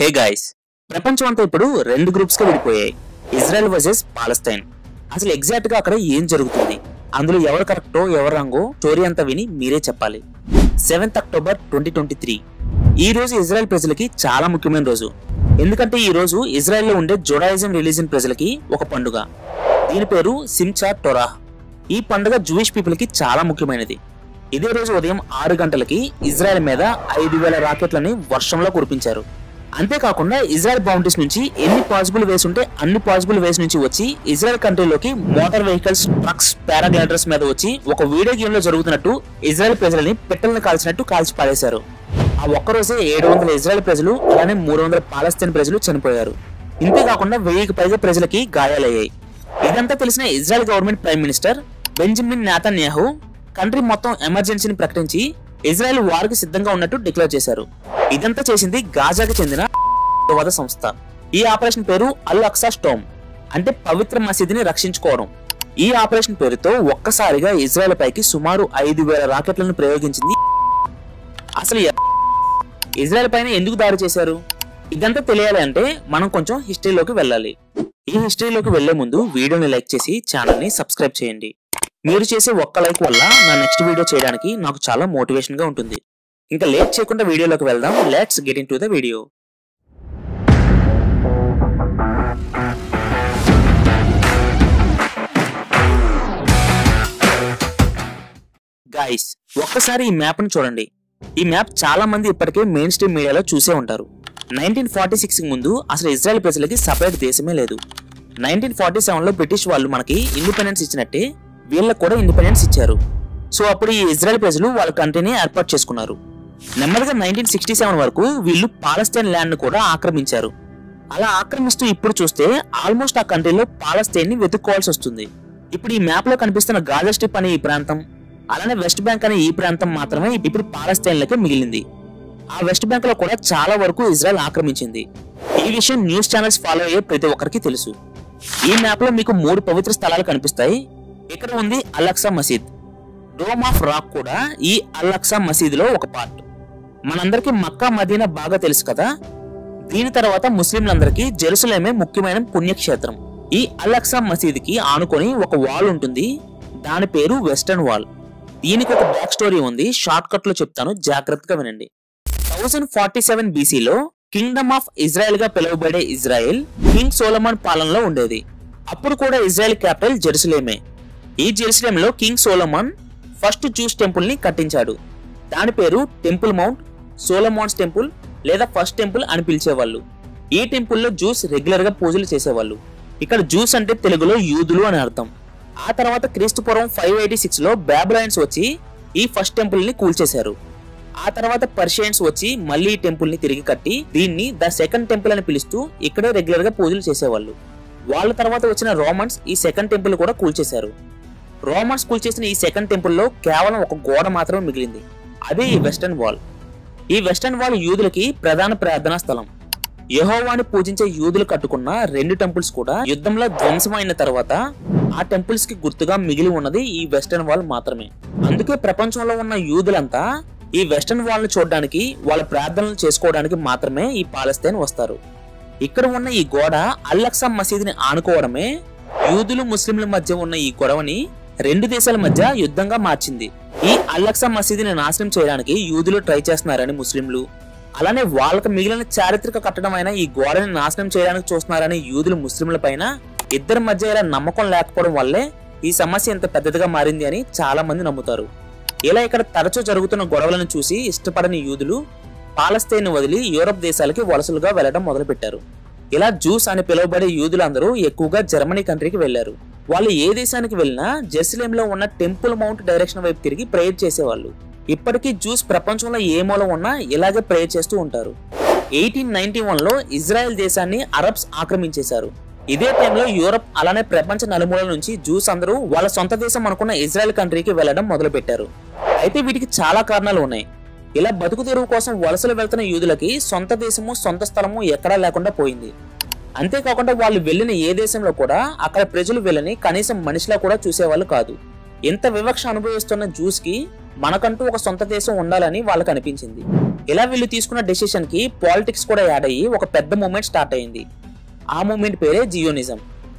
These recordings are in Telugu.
హే గాయస్ ప్రపంచం అంతా ఇప్పుడు రెండు గ్రూప్స్గా విడిపోయాయి. ఇజ్రాయెల్ వర్సెస్ పాలస్తైన్ అసలు ఎగ్జాక్ట్గా అక్కడ ఏం జరుగుతుంది? అందులో ఎవరు కరెక్టో ఎవరు రంగో స్టోరీ అంతా విని మీరే చెప్పాలి. Seventh October twenty twenty three ఈ రోజు ఇజ్రాయెల్ ప్రజలకి చాలా ముఖ్యమైన రోజు. ఎందుకంటే ఈ రోజు ఇజ్రాయెల్లో ఉండే జోడాయిజం రిలీజియన్ ప్రజలకి ఒక పండుగ. దీని పేరు సిమ్చా టొరాహ్ ఈ పండుగ జూయిష్ పీపుల్కి చాలా ముఖ్యమైనది. ఇదే రోజు ఉదయం ఆరు గంటలకి ఇజ్రాయెల్ మీద ఐదు వేల రాకెట్లని వర్షంలో కురిపించారు. అంతేకాకుండా ఇజ్రాయెల్ బౌండరీస్ నుంచి ఎన్ని పాసిబుల్ వేస్ ఉంటే అన్ని పాసిబుల్ వేస్ నుంచి వచ్చి ఇజ్రాయెల్ కంట్రీలోకి మోటార్ వెహికల్స్ ట్రక్స్ పారాగ్లైడర్స్ మీద వచ్చి ఒక వీడియో గేమ్లో జరుగుతున్నట్టు ఇజ్రాయెల్ ప్రజలని పెట్టెలను కాల్చినట్టు కాల్చి పారేశారు. ఆ ఒక్క రోజే ఏడు వందల ఇజ్రాయెల్ ప్రజలు అలానే మూడు వందల పాలస్తీన్ ప్రజలు చనిపోయారు. ఇంతేకాకుండా వెయ్యికి పైగా ప్రజలకి గాయాలయ్యాయి. ఇదంతా తెలిసిన Israel government prime minister Benjamin Netanyahu country మొత్తం ఎమర్జెన్సీని ప్రకటించి ఇజ్రాయెల్ వారికి సిద్ధంగా ఉన్నట్టు డిక్లేర్ చేశారు. ఇదంతా చేసింది గాజాకి చెందిన వద సంస్థ. ఈ ఆపరేషన్ పేరు అల్ అక్సా స్టోమ్. అంటే పవిత్ర మసీదుని రక్షించుకోవడం. ఈ ఆపరేషన్ పేరుతో ఒక్కసారిగా ఇజ్రాయెల్ పైకి సుమారు ఐదు వేల రాకెట్లను ప్రయోగించింది. అసలు ఇజ్రాయెల్ పైన ఎందుకు దాడి చేశారు? ఇదంతా తెలియాలి అంటే మనం కొంచెం హిస్టరీలోకి వెళ్ళాలి. ఈ హిస్టరీలోకి వెళ్ళే ముందు వీడియోని లైక్ చేసి ఛానల్ని సబ్స్క్రైబ్ చేయండి. మీరు చేసే ఒక్క లైక్ వల్ల నా నెక్స్ట్ వీడియో చేయడానికి నాకు చాలా మోటివేషన్గా ఉంటుంది. ఇంకా లేట్ చేయకుండా వీడియోలోకి వెళ్దాం. Let's get into the video guys ఒక్కసారి ఈ మ్యాప్ని చూడండి. ఈ మ్యాప్ చాలా మంది ఇప్పటికే మెయిన్ స్ట్రీమ్ మీడియాలో చూసే ఉంటారు. నైన్టీన్ ఫార్టీ సిక్స్ ముందు అసలు ఇజ్రాయెల్ ప్రజలకి సపరేట్ దేశమే లేదు. నైన్టీన్ ఫార్టీ సెవెన్లో బ్రిటిష్ వాళ్ళు మనకి ఇండిపెండెన్స్ ఇచ్చినట్టే వీళ్ళకు కూడా ఇండిపెండెన్స్ ఇచ్చారు. సో అప్పుడు ఈ ఇజ్రాయెల్ ప్రజలు వాళ్ళ కంట్రీని ఏర్పాటు చేసుకున్నారు. నెమ్మదిగా నైన్టీన్ సిక్స్టీ సెవెన్ వరకు వీళ్ళు పాలస్తీన్ ల్యాండ్ కూడా ఆక్రమించారు. అలా ఆక్రమిస్తూ ఇప్పుడు చూస్తే ఆల్మోస్ట్ ఆ కంట్రీలో పాలస్తీన్ని వెతుక్కోవాల్సి వస్తుంది. ఇప్పుడు ఈ మ్యాప్లో కనిపిస్తున్న గాజా స్ట్రిప్ అనే ఈ ప్రాంతం అలానే వెస్ట్ బ్యాంక్ అనే ఈ ప్రాంతం మాత్రమే ఇప్పుడు పాలస్తైన్లకే మిగిలింది. ఆ వెస్ట్ బ్యాంక్లో కూడా చాలా వరకు ఇజ్రాయెల్ ఆక్రమించింది. ఈ విషయం న్యూస్ ఛానల్స్ ఫాలో అయ్యే ప్రతి ఒక్కరికి తెలుసు. ఈ మ్యాప్లో మీకు మూడు పవిత్ర స్థలాలు కనిపిస్తాయి. ఇక్కడ ఉంది అలక్సా మసీద్. డోమ్ ఆఫ్ రాక్ కూడా ఈ అలక్సా మసీదులో ఒక పార్ట్ మనందరికీ మక్కా మదీనా బాగా తెలుసు కదా? దీని తర్వాత ముస్లింలందరికీ జెరూసలేమే ముఖ్యమైన పుణ్యక్షేత్రం. ఈ అలక్సా మసీదుకి ఆనుకొని ఒక వాల్ ఉంటుంది. దాని పేరు వెస్టర్న్ వాల్ దీనికి ఒక బ్యాక్ స్టోరీ ఉంది. షార్ట్ కట్లో చెప్తాను. జాగ్రత్తగా వినండి. థౌజండ్ ఫార్టీ సెవెన్ బీసీలో కింగ్డమ్ ఆఫ్ ఇజ్రాయెల్గా పిలువబడే ఇజ్రాయెల్ కింగ్ సోలమాన్ పాలనలో ఉండేది. అప్పుడు కూడా ఇజ్రాయెల్ క్యాపిటల్ జెరూసలేమే. ఈ జెరూసలంలో కింగ్ సోలమాన్ ఫస్ట్ జూస్ టెంపుల్ని కట్టించాడు. దాని పేరు టెంపుల్ మౌంట్ సోలమాన్స్ టెంపుల్ లేదా ఫస్ట్ టెంపుల్ అని పిలిచేవాళ్ళు. ఈ టెంపుల్లో జ్యూస్ రెగ్యులర్గా పూజలు చేసేవాళ్ళు. ఇక్కడ జ్యూస్ అంటే తెలుగులో యూదులు అని అర్థం. ఆ తర్వాత క్రీస్తుపురం ఫైవ్ ఎయిటీ సిక్స్లో లో వచ్చి ఈ ఫస్ట్ టెంపుల్ని కూల్చేశారు. ఆ తర్వాత పర్షియన్స్ వచ్చి మళ్ళీ ఈ టెంపుల్ని తిరిగి కట్టి దీన్ని ద సెకండ్ టెంపుల్ అని పిలుస్తూ ఇక్కడే రెగ్యులర్గా పూజలు చేసేవాళ్ళు. వాళ్ళ తర్వాత వచ్చిన రోమన్స్ ఈ సెకండ్ టెంపుల్ కూడా కూల్చేశారు. రోమన్స్ కూల్చేసిన ఈ సెకండ్ టెంపుల్లో కేవలం ఒక గోడ మాత్రమే మిగిలింది. అదే ఈ వెస్టర్న్ వాల్. ఈ వెస్టర్న్ వాల్ యూదులకి ప్రధాన ప్రార్థనా స్థలం. యహోవాని పూజించే యూదులు కట్టుకున్న రెండు టెంపుల్స్ కూడా యుద్ధంలో ధ్వంసమైన తర్వాత ఆ టెంపుల్స్కి గుర్తుగా మిగిలి ఉన్నది ఈ వెస్టర్న్ వాల్ మాత్రమే. అందుకే ప్రపంచంలో ఉన్న యూదులంతా ఈ వెస్టర్న్ వాల్ను చూడడానికి వాళ్ళ ప్రార్థనలు చేసుకోవడానికి మాత్రమే ఈ పాలస్తీన్ వస్తారు. ఇక్కడ ఉన్న ఈ గోడ అల్లక్సా మసీదుని ఆనుకోవడమే యూదులు ముస్లింల మధ్య ఉన్న ఈ గొడవని రెండు దేశాల మధ్య యుద్ధంగా మార్చింది. ఈ అల్లక్సా మసీదుని నాశనం చేయడానికి యూదులు ట్రై చేస్తున్నారని ముస్లింలు. అలానే వాళ్ళకు మిగిలిన చారిత్రక కట్టడం అయినా ఈ గోడని నాశనం చేయడానికి చూస్తున్నారని యూదులు ముస్లింల పైన ఇద్దరి మధ్య ఇలా నమ్మకం లేకపోవడం వల్లే ఈ సమస్య ఇంత పెద్దదిగా మారింది అని చాలా మంది నమ్ముతారు. ఇలా ఇక్కడ తరచూ జరుగుతున్న గొడవలను చూసి ఇష్టపడని యూదులు పాలస్తీన్ వదిలి యూరప్ దేశాలకి వలసలుగా వెళ్ళడం మొదలుపెట్టారు. ఇలా జూస్ అని పిలువబడే యూదులందరూ ఎక్కువగా జర్మనీ కంట్రీకి వెళ్ళారు వాళ్ళు ఏ దేశానికి వెళ్ళినా జెరూసలేంలో ఉన్న టెంపుల్ మౌంట్ డైరెక్షన్ వైపు తిరిగి ప్రేయర్ చేసేవాళ్ళు. ఇప్పటికీ జూస్ ప్రపంచంలో ఏ మూల ఉన్నా ఇలాగే ప్రేయర్ చేస్తూ ఉంటారు. ఎయిటీన్ నైన్టీ వన్లో ఇజ్రాయెల్ దేశాన్ని అరబ్స్ ఆక్రమించేశారు. ఇదే టైంలో యూరప్ అలానే ప్రపంచ నలుమూల నుంచి జూస్ అందరూ వాళ్ళ సొంత దేశం అనుకున్న ఇజ్రాయెల్ కంట్రీకి వెళ్ళడం మొదలుపెట్టారు. అయితే వీటికి చాలా కారణాలు ఉన్నాయి. ఇలా బతుకు తెరువు కోసం వలసలు వెళ్తున్న యూదులకి సొంత దేశము సొంత స్థలము ఎక్కడా లేకుండా పోయింది. అంతేకాకుండా వాళ్ళు వెళ్ళిన ఏ దేశంలో కూడా అక్కడ ప్రజలు వెళ్ళని కనీసం మనిషిలా కూడా చూసేవాళ్ళు కాదు. ఎంత వివక్ష అనుభవిస్తున్న జ్యూస్కి మనకంటూ ఒక సొంత దేశం ఉండాలని వాళ్ళకి అనిపించింది. ఇలా వీళ్ళు తీసుకున్న డెసిషన్కి పాలిటిక్స్ కూడా యాడ్ అయ్యి ఒక పెద్ద మూమెంట్ స్టార్ట్ అయింది. ఆ మూమెంట్ పేరే జియోనిజం.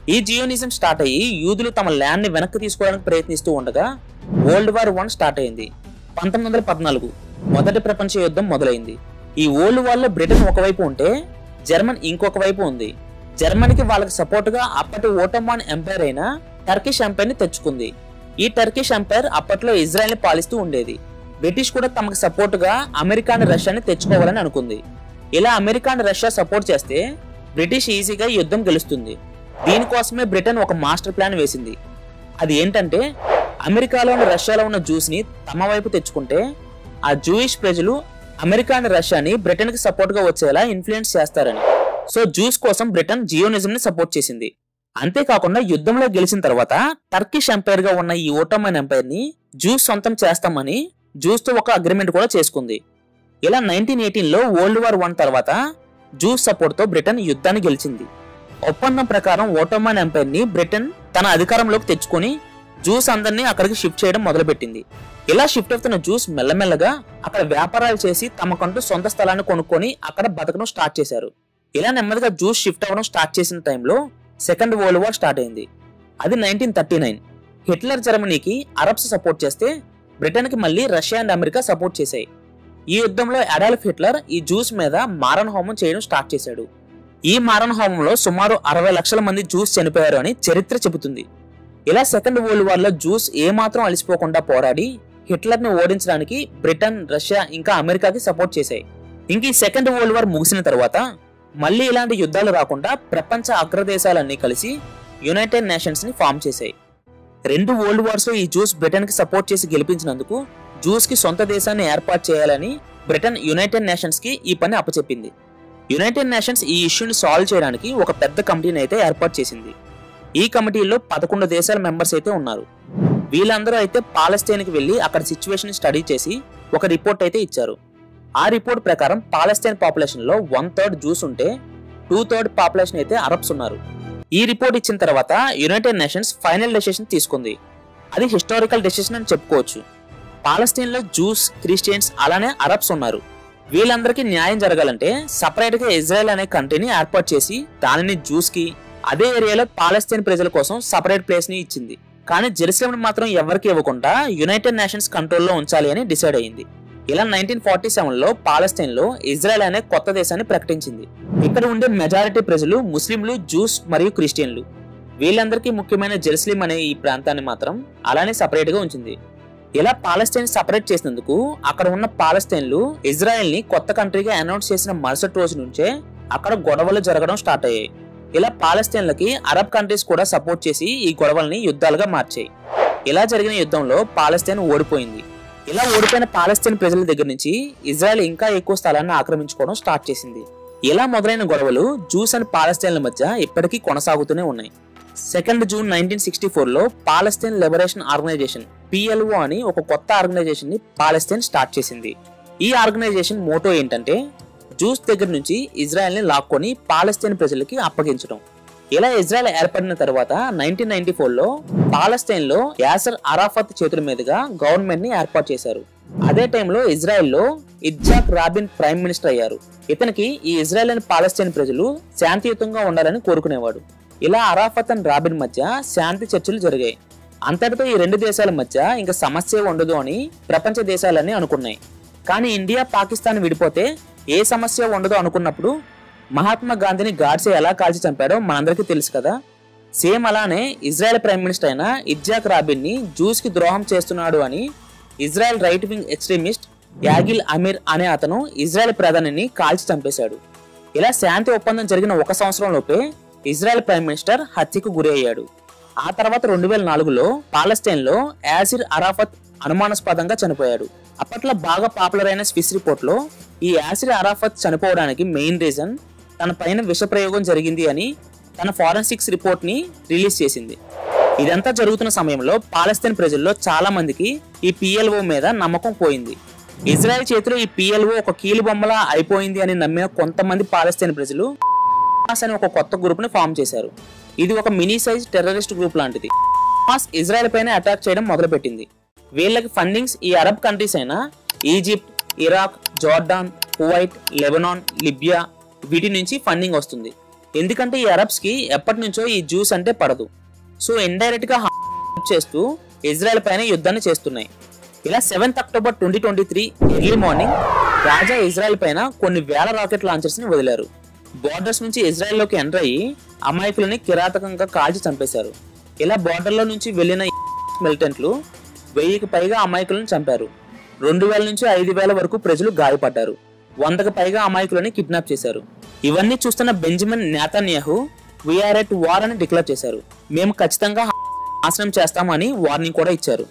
ఈ జియోనిజం స్టార్ట్ అయ్యి యూదులు తమ ల్యాండ్ని వెనక్కి తీసుకోవడానికి ప్రయత్నిస్తూ ఉండగా వరల్డ్ వార్ వన్ స్టార్ట్ అయింది. పంతొమ్మిది వందల పద్నాలుగు మొదటి ప్రపంచ యుద్ధం మొదలైంది. ఈ వరల్డ్ వార్లో బ్రిటన్ ఒకవైపు ఉంటే జర్మన్ ఇంకొక వైపు ఉంది. జర్మనీకి వాళ్ళకి సపోర్ట్గా అప్పటి ఓటమాన్ ఎంపైర్ అయిన టర్కిష్ ఎంపైర్ని తెచ్చుకుంది. ఈ టర్కిష్ ఎంపైర్ అప్పట్లో ఇజ్రాయెల్ని పాలిస్తూ ఉండేది. బ్రిటిష్ కూడా తమకు సపోర్టుగా అమెరికాని రష్యాని తెచ్చుకోవాలని అనుకుంది. ఇలా అమెరికాని రష్యా సపోర్ట్ చేస్తే బ్రిటిష్ ఈజీగా యుద్ధం గెలుస్తుంది. దీనికోసమే బ్రిటన్ ఒక మాస్టర్ ప్లాన్ వేసింది. అది ఏంటంటే అమెరికాలోని రష్యాలో ఉన్న జ్యూస్ని తమ వైపు తెచ్చుకుంటే ఆ జూయిష్ ప్రజలు అమెరికా అండ్ రష్యాని బ్రిటన్కి సపోర్ట్గా వచ్చేలా ఇన్ఫ్లుయెన్స్ చేస్తారని. సో జ్యూస్ కోసం బ్రిటన్ జియోనిజం ని సపోర్ట్ చేసింది. అంతేకాకుండా యుద్ధంలో గెలిచిన తర్వాత టర్కిష్ ఎంపైర్గా ఉన్న ఈ ఓటోమన్ ఎంపైర్ని జ్యూస్ సొంతం చేస్తామని జ్యూస్తో ఒక అగ్రిమెంట్ కూడా చేసుకుంది. ఇలా నైన్టీన్ ఎయిటీన్లో వరల్డ్ వార్ వన్ తర్వాత జూస్ సపోర్ట్తో బ్రిటన్ యుద్ధాన్ని గెలిచింది. ఒప్పందం ప్రకారం ఓటోమన్ ఎంపైర్ని బ్రిటన్ తన అధికారంలోకి తెచ్చుకొని జ్యూస్ అందరినీ అక్కడికి షిఫ్ట్ చేయడం మొదలుపెట్టింది. ఇలా షిఫ్ట్ అవుతున్న జ్యూస్ మెల్లమెల్లగా అక్కడ వ్యాపారాలు చేసి తమకంటూ సొంత స్థలాన్ని కొనుక్కొని అక్కడ బతకడం స్టార్ట్ చేశారు. ఇలా నెమ్మదిగా జ్యూస్ షిఫ్ట్ అవ్వడం స్టార్ట్ చేసిన టైంలో సెకండ్ వరల్డ్ వార్ స్టార్ట్ అయింది. అది నైన్టీన్ థర్టీ నైన్ హిట్లర్ జర్మనీకి అరబ్స్ సపోర్ట్ చేస్తే బ్రిటన్కి మళ్ళీ రష్యా అండ్ అమెరికా సపోర్ట్ చేశాయి. ఈ యుద్ధంలో అడాల్ఫ్ హిట్లర్ ఈ జ్యూస్ మీద మారణ హోమం చేయడం స్టార్ట్ చేశాడు. ఈ మారణ హోమంలో సుమారు అరవై లక్షల మంది జ్యూస్ చనిపోయారు అని చరిత్ర చెబుతుంది. ఇలా సెకండ్ వరల్డ్ వార్లో జ్యూస్ ఏమాత్రం అలసిపోకుండా పోరాడి హిట్లర్ని ఓడించడానికి బ్రిటన్ రష్యా ఇంకా అమెరికాకి సపోర్ట్ చేశాయి. ఇంక ఈ సెకండ్ వరల్డ్ వార్ ముగిసిన తర్వాత మళ్ళీ ఇలాంటి యుద్ధాలు రాకుండా ప్రపంచ అగ్రదేశాలన్నీ కలిసి యునైటెడ్ నేషన్స్ని ఫామ్ చేశాయి. రెండు వరల్డ్ వార్స్లో ఈ జూస్ బ్రిటన్కి సపోర్ట్ చేసి గెలిపించినందుకు జూస్కి కి సొంత దేశాన్ని ఏర్పాటు చేయాలని బ్రిటన్ యునైటెడ్ నేషన్స్కి ఈ పని అప్పచెప్పింది. యునైటెడ్ నేషన్స్ ఈ ఇష్యూని సాల్వ్ చేయడానికి ఒక పెద్ద కమిటీని అయితే ఏర్పాటు చేసింది. ఈ కమిటీలో పదకొండు దేశాల మెంబర్స్ అయితే ఉన్నారు. వీళ్ళందరూ అయితే పాలస్తీన్కి వెళ్ళి అక్కడ సిచ్యువేషన్ స్టడీ చేసి ఒక రిపోర్ట్ అయితే ఇచ్చారు. ఆ రిపోర్ట్ ప్రకారం పాలస్తీన్ పాపులేషన్లో వన్ థర్డ్ జూస్ ఉంటే టూ థర్డ్ పాపులేషన్ అయితే అరబ్స్ ఉన్నారు. ఈ రిపోర్ట్ ఇచ్చిన తర్వాత యునైటెడ్ నేషన్స్ ఫైనల్ డెసిషన్ తీసుకుంది. అది హిస్టారికల్ డెసిషన్ అని చెప్పుకోవచ్చు. పాలస్తీన్లో జూస్ క్రిస్టియన్స్ అలానే అరబ్స్ ఉన్నారు. వీళ్ళందరికీ న్యాయం జరగాలంటే సపరేట్గా ఇజ్రాయెల్ అనే కంట్రీని ఏర్పాటు చేసి దానిని జూస్కి అదే ఏరియాలో పాలస్తీన్ ప్రజల కోసం సపరేట్ ప్లేస్ని ఇచ్చింది. కానీ జెరూసలేం మాత్రం ఎవరికి ఇవ్వకుండా యునైటెడ్ నేషన్స్ కంట్రోల్లో ఉంచాలి అని డిసైడ్ అయింది. ఇలా నైన్టీన్ ఫార్టీ సెవెన్లో పాలస్తీన్లో ఇజ్రాయెల్ అనే కొత్త దేశాన్ని ప్రకటించింది. ఇక్కడ ఉండే మెజారిటీ ప్రజలు ముస్లింలు జూస్ మరియు క్రిస్టియన్లు. వీళ్ళందరికీ ముఖ్యమైన జెరూసలేం అనే ఈ ప్రాంతాన్ని మాత్రం అలానే సపరేట్గా ఉంచింది. ఇలా పాలస్తీన్ సపరేట్ చేసినందుకు అక్కడ ఉన్న పాలస్తీన్లు ఇజ్రాయెల్ని కొత్త కంట్రీగా అనౌన్స్ చేసిన మరుసటి రోజు నుంచే అక్కడ గొడవలు జరగడం స్టార్ట్ అయ్యాయి. ఇలా పాలస్తీన్లకి అరబ్ కంట్రీస్ కూడా సపోర్ట్ చేసి ఈ గొడవల్ని యుద్ధాలుగా మార్చాయి. ఇలా జరిగిన యుద్ధంలో పాలస్తీన్ ఓడిపోయింది. ఇలా ఓడిపోయిన పాలస్తీన్ ప్రజల దగ్గర నుంచి ఇజ్రాయెల్ ఇంకా ఎక్కువ స్థలాన్ని ఆక్రమించుకోవడం స్టార్ట్ చేసింది. ఇలా మొదలైన గొడవలు జూస్ అండ్ పాలస్తీన్ల మధ్య ఇప్పటికీ కొనసాగుతూనే ఉన్నాయి. సెకండ్ జూన్ నైన్టీన్ సిక్స్టీ ఫోర్లో పాలస్తీన్ లిబరేషన్ ఆర్గనైజేషన్ పిఎల్ఓ అని ఒక కొత్త ఆర్గనైజేషన్ని పాలస్తీన్ స్టార్ట్ చేసింది. ఈ ఆర్గనైజేషన్ మోటో ఏంటంటే జూస్ దగ్గర నుంచి ఇజ్రాయెల్ని లాక్కొని పాలస్తీన్ ప్రజలకి అప్పగించడం. ఇలా ఇజ్రాయెల్ ఏర్పడిన తర్వాత నైన్టీన్ నైన్టీ ఫోర్లో పాలస్తీన్లో యాసర్ అరాఫత్ చేతుల మీదుగా గవర్నమెంట్ని ఏర్పాటు చేశారు. అదే టైంలో ఇజ్రాయెల్లో ఇజ్జాక్ రాబిన్ ప్రైమ్ మినిస్టర్ అయ్యారు. ఇతనికి ఈ ఇజ్రాయెల్ అండ్ పాలస్తీన్ ప్రజలు శాంతియుతంగా ఉండాలని కోరుకునేవాడు. ఇలా అరాఫత్ అండ్ రాబిన్ మధ్య శాంతి చర్చలు జరిగాయి. అంతటితో ఈ రెండు దేశాల మధ్య ఇంకా సమస్య ఉండదు అని ప్రపంచ దేశాలన్నీ అనుకున్నాయి. కానీ ఇండియా పాకిస్తాన్ విడిపోతే ఏ సమస్య ఉండదు అనుకున్నప్పుడు మహాత్మా గాంధీని గాడ్సే ఎలా కాల్చి చంపాడో మనందరికీ తెలుసు కదా. సేమ్ అలానే ఇజ్రాయెల్ ప్రైమ్ మినిస్టర్ అయిన ఇజ్జాక్ రాబిన్ని ద్రోహం చేస్తున్నాడు అని Israel right wing extremist Yigal Amir అనే అతను ఇజ్రాయెల్ ప్రధానిని కాల్చి చంపేశాడు. ఇలా శాంతి ఒప్పందం జరిగిన ఒక సంవత్సరం లోపే ఇజ్రాయెల్ ప్రైమ్ మినిస్టర్ హత్యకు గురి అయ్యాడు. ఆ తర్వాత రెండు వేల నాలుగులో పాలస్తైన్లో యాసిర్ అరాఫత్ అనుమానాస్పదంగా చనిపోయాడు. అప్పట్లో బాగా పాపులర్ అయిన స్విస్ రిపోర్ట్లో ఈ యాసిర్ అరాఫత్ చనిపోవడానికి మెయిన్ రీజన్ తన పైన విషప్రయోగం జరిగింది అని తన ఫారెన్సిక్స్ రిపోర్ట్ని రిలీజ్ చేసింది. ఇదంతా జరుగుతున్న సమయంలో పాలస్తీన్ ప్రజల్లో చాలా మందికి ఈ పిఎల్ఓ మీద నమ్మకం పోయింది. ఇజ్రాయెల్ చేతిలో ఈ పిఎల్ఓ ఒక కీలు బొమ్మలా అయిపోయింది అని నమ్మిన కొంతమంది పాలస్తీన్ ప్రజలు హమాస్ అనే ఒక కొత్త గ్రూప్ని ఫామ్ చేశారు. ఇది ఒక మినీ సైజ్ టెర్రరిస్ట్ గ్రూప్ లాంటిది. హమాస్ ఇజ్రాయెల్ పైన అటాక్ చేయడం మొదలుపెట్టింది. వీళ్ళకి ఫండింగ్స్ ఈ అరబ్ కంట్రీస్ అయినా Egypt Iraq Jordan Kuwait Lebanon Libya వీటి నుంచి ఫండింగ్ వస్తుంది. ఎందుకంటే ఈ అరబ్స్కి ఎప్పటి నుంచో ఈ జ్యూస్ అంటే పడదు. సో ఇండైరెక్ట్గా చేస్తూ ఇజ్రాయెల్ పైన యుద్ధాన్ని చేస్తున్నాయి. ఇలా seventh October twenty twenty three early morning రాజా ఇజ్రాయెల్ పైన కొన్ని వేల రాకెట్ లాంచర్స్ని వదిలారు. బార్డర్స్ నుంచి ఇజ్రాయెల్లోకి ఎంటర్ అయ్యి అమాయకులని కిరాతకంగా కాల్చి చంపేశారు. ఇలా బార్డర్లో నుంచి వెళ్ళిన మిలిటెంట్లు వెయ్యికి పైగా అమాయకులను చంపారు. రెండు వేల నుంచి ఐదు వేల వరకు ప్రజలు గాయపడ్డారు. వందకు పైగా అమాయకులని కిడ్నాప్ చేశారు. ఇవన్నీ చూస్తున్న Benjamin Netanyahu we are at war అని డిక్లేర్ చేశారు. మేము ఖచ్చితంగా నాశనం చేస్తామని వార్నింగ్ కూడా ఇచ్చారు.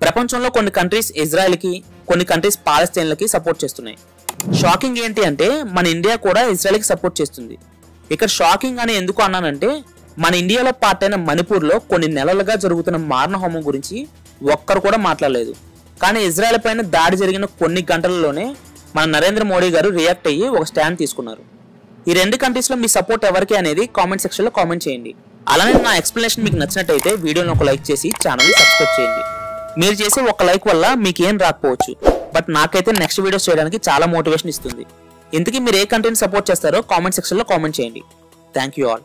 ప్రపంచంలో కొన్ని కంట్రీస్ ఇజ్రాయెల్కి కొన్ని కంట్రీస్ పాలస్తీన్లకి సపోర్ట్ చేస్తున్నాయి. షాకింగ్ ఏంటి అంటే మన ఇండియా కూడా ఇస్రాయల్కి సపోర్ట్ చేస్తుంది. ఇక్కడ షాకింగ్ అని ఎందుకు అన్నానంటే మన ఇండియాలో పార్ట్ అయిన మణిపూర్లో కొన్ని నెలలుగా జరుగుతున్న మారణ హోమం గురించి ఒక్కరు కూడా మాట్లాడలేదు. కానీ ఇజ్రాయెల్ పైన దాడి జరిగిన కొన్ని గంటలలోనే మన నరేంద్ర మోడీ గారు రియాక్ట్ అయ్యి ఒక స్టాండ్ తీసుకున్నారు. ఈ రెండు కంట్రీస్లో మీ సపోర్ట్ ఎవరికి అనేది కామెంట్ సెక్షన్లో కామెంట్ చేయండి. అలానే నా ఎక్స్ప్లెనేషన్ మీకు నచ్చినట్టయితే వీడియోని ఒక లైక్ చేసి ఛానల్ని సబ్స్క్రైబ్ చేయండి. మీరు చేసే ఒక లైక్ వల్ల మీకు ఏం రాకపోవచ్చు? బట్ నాకైతే నెక్స్ట్ వీడియోస్ చేయడానికి చాలా మోటివేషన్ ఇస్తుంది. ఇంతకీ మీరు ఏ కంటెంట్ సపోర్ట్ చేస్తారో కామెంట్ సెక్షన్లో కామెంట్ చేయండి. Thank you all